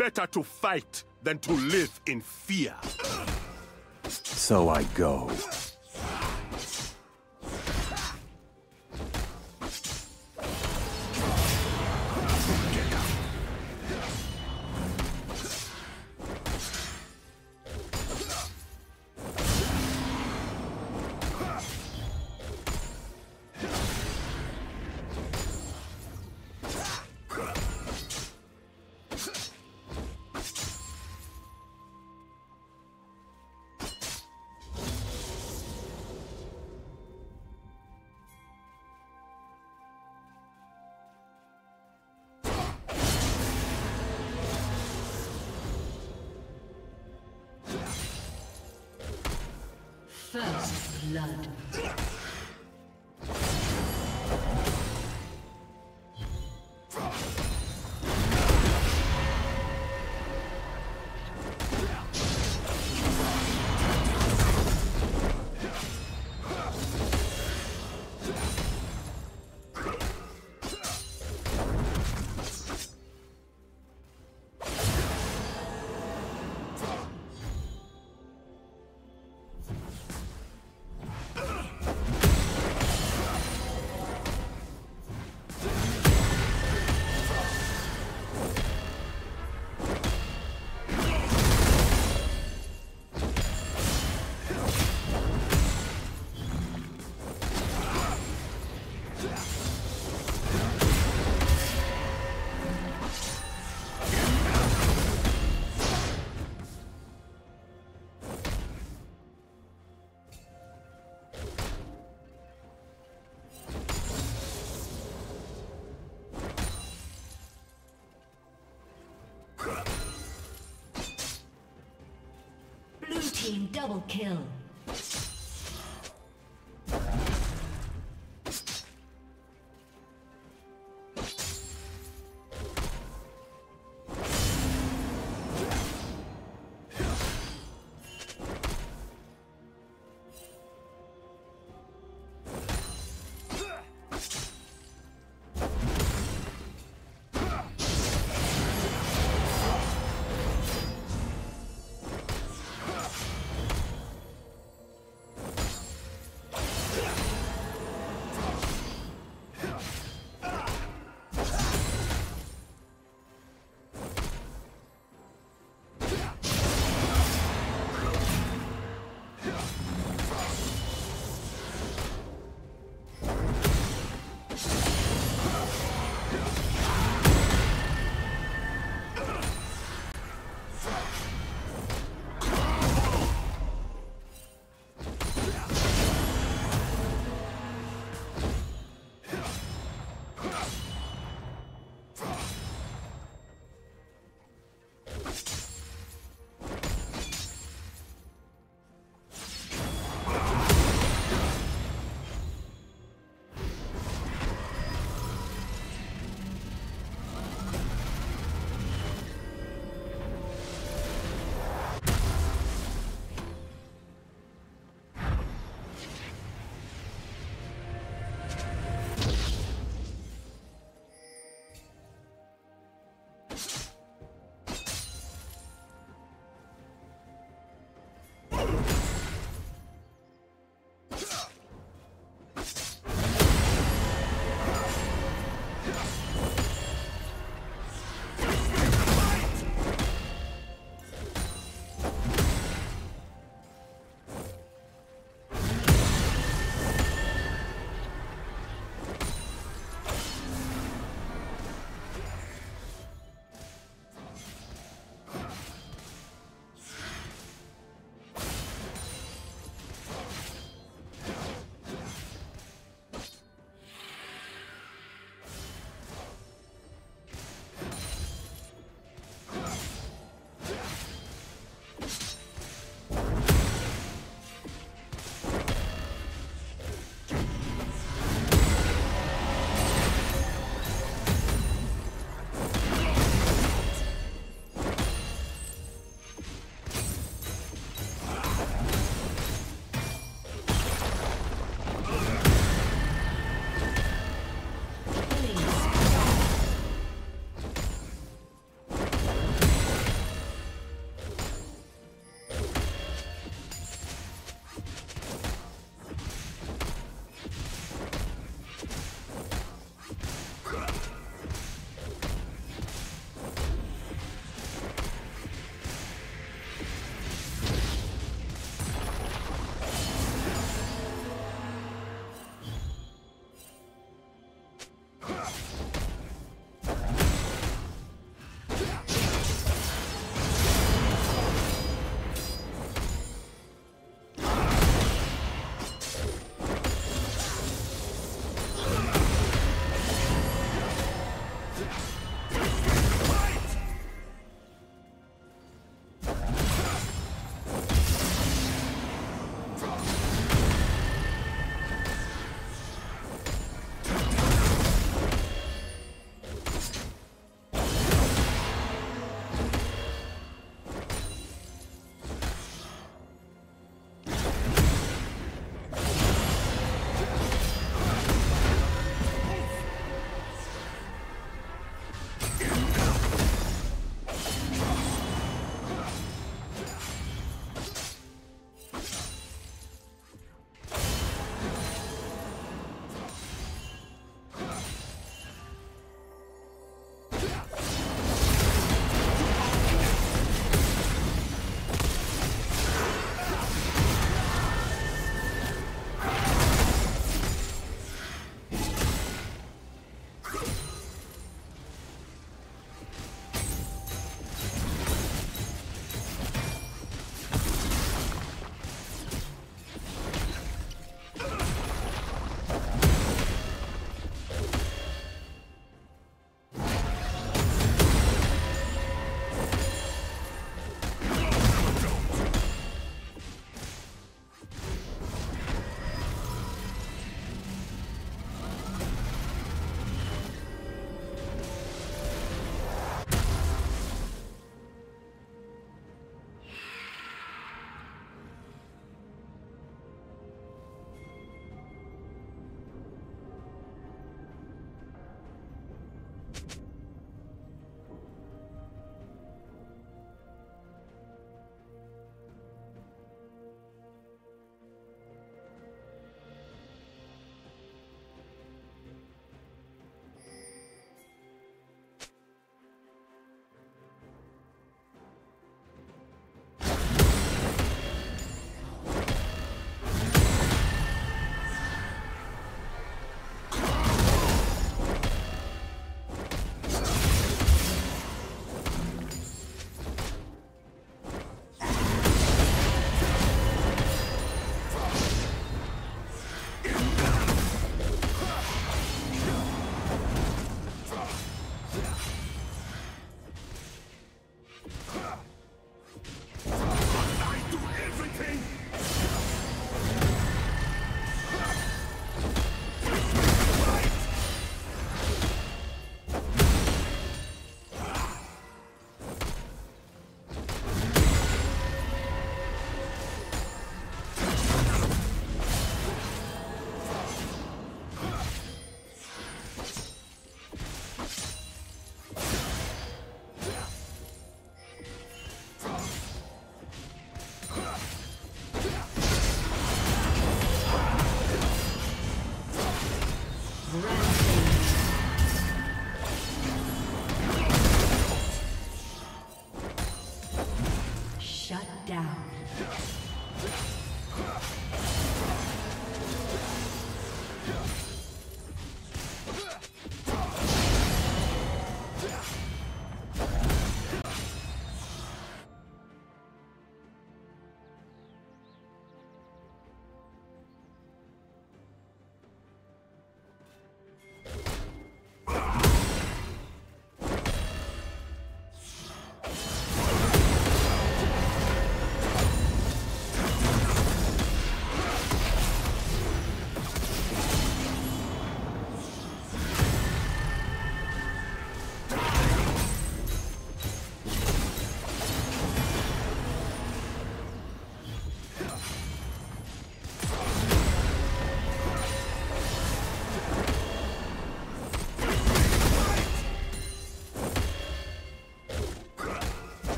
better to fight than to live in fear. So I go. First blood. Team double kill.